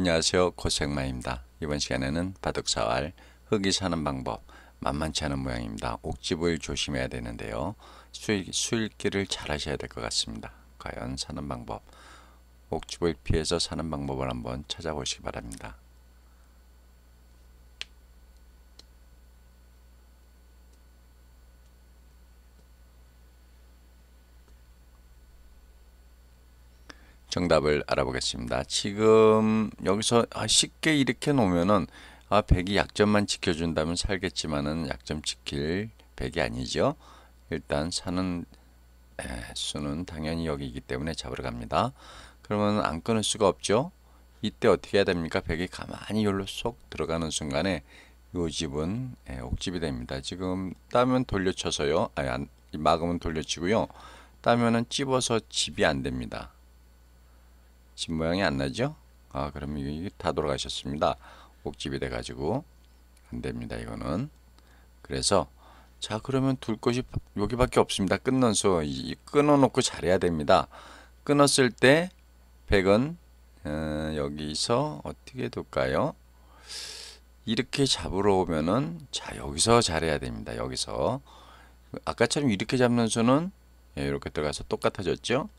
안녕하세요. 고생마입니다. 이번 시간에는 바둑사활 흙이 사는 방법 만만치 않은 모양입니다. 옥집을 조심해야 되는데요. 수일, 수일기를 잘 하셔야 될 것 같습니다. 과연 사는 방법 옥집을 피해서 사는 방법을 한번 찾아보시기 바랍니다 정답을 알아보겠습니다. 지금 여기서 아, 쉽게 이렇게 놓으면은 아, 백이 약점만 지켜준다면 살겠지만은 약점 지킬 백이 아니죠. 일단 사는 에, 수는 당연히 여기이기 때문에 잡으러 갑니다. 그러면 안 끊을 수가 없죠. 이때 어떻게 해야 됩니까? 백이 가만히 열로 쏙 들어가는 순간에 요 집은 에, 옥집이 됩니다. 지금 따면 돌려쳐서요. 아니, 안, 막으면 돌려치고요. 따면은 찝어서 집이 안 됩니다. 집 모양이 안 나죠? 아, 그러면 이게 다 돌아가셨습니다. 옥집이 돼가지고 안 됩니다. 이거는. 그래서 자 그러면 둘 것이 여기밖에 없습니다. 끊는 수 끊어놓고 잘해야 됩니다. 끊었을 때 100은 어, 여기서 어떻게 둘까요? 이렇게 잡으러 오면은 자 여기서 잘해야 됩니다. 여기서 아까처럼 이렇게 잡는 수는 예, 이렇게 들어가서 똑같아졌죠?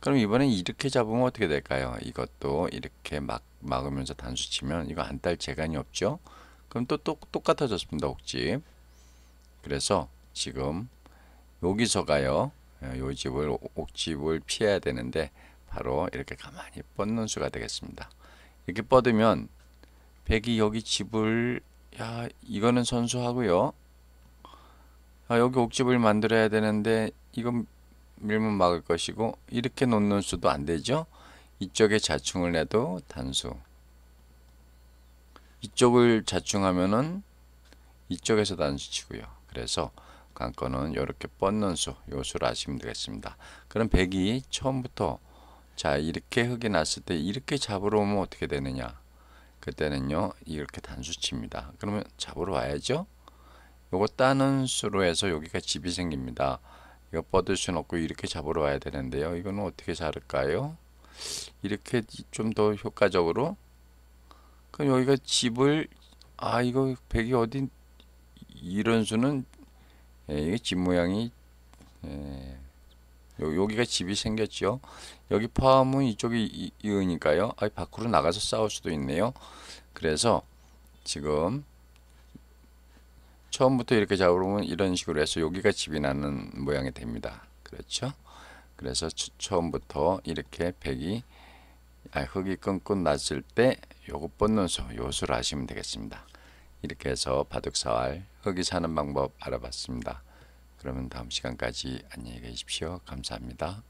그럼 이번엔 이렇게 잡으면 어떻게 될까요? 이것도 이렇게 막 막으면서 단수 치면 이거 안 딸 재간이 없죠? 그럼 또, 또 똑같아졌습니다. 옥집. 그래서 지금 여기서 가요. 예, 요 집을 옥집을 피해야 되는데 바로 이렇게 가만히 뻗는 수가 되겠습니다. 이렇게 뻗으면 백이 여기 집을 야 이거는 선수하고요. 아, 여기 옥집을 만들어야 되는데 이건 밀면 막을 것이고 이렇게 놓는 수도 안 되죠. 이쪽에 자충을 해도 단수. 이쪽을 자충하면은 이쪽에서 단수 치고요. 그래서 관건은 이렇게 뻗는 수, 요 수를 아시면 되겠습니다. 그럼 백이 처음부터 자 이렇게 흙이 났을 때 이렇게 잡으러 오면 어떻게 되느냐? 그때는요 이렇게 단수 칩니다. 그러면 잡으러 와야죠. 요거 따는 수로 해서 여기가 집이 생깁니다. 이거 뻗을 수는 없고 이렇게 잡으러 와야 되는데요. 이거는 어떻게 자를까요? 이렇게 좀 더 효과적으로 그럼 여기가 집을 아 이거 백이 어디 이런 수는 예, 이게 집 모양이 예, 여기가 집이 생겼죠. 여기 포함은 이쪽이 이으니까요. 아 밖으로 나가서 싸울 수도 있네요. 그래서 지금 처음부터 이렇게 잡으면 이런 식으로 해서 여기가 집이 나는 모양이 됩니다. 그렇죠? 그래서 처음부터 이렇게 백이 아, 흙이 끙끙 났을 때 요거 뻗는 수, 요수를 하시면 되겠습니다. 이렇게 해서 바둑사활 흙이 사는 방법 알아봤습니다. 그러면 다음 시간까지 안녕히 계십시오. 감사합니다.